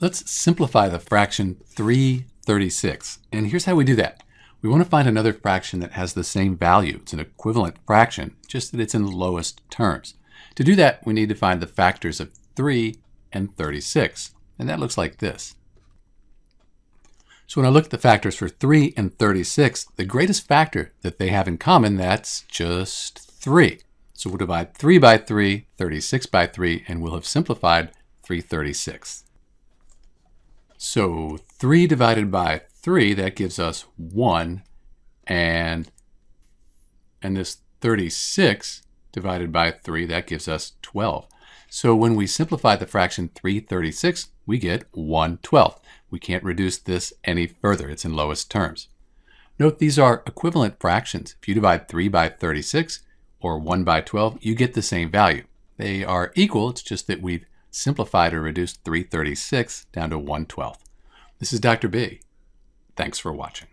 Let's simplify the fraction 336. And here's how we do that. We want to find another fraction that has the same value. It's an equivalent fraction, just that it's in the lowest terms. To do that, we need to find the factors of 3 and 36. And that looks like this. So when I look at the factors for 3 and 36, the greatest factor that they have in common, that's just 3. So we'll divide 3 by 3, 36 by 3, and we'll have simplified 336. So 3 divided by 3, that gives us 1. And, and this 36 divided by 3, that gives us 12. So when we simplify the fraction 336, we get 1 12th. We can't reduce this any further. It's in lowest terms. Note these are equivalent fractions. If you divide 3 by 36 or 1 by 12, you get the same value. They are equal, it's just that we've simplified or reduced 336 down to 1 12th. This is Dr. B. Thanks for watching.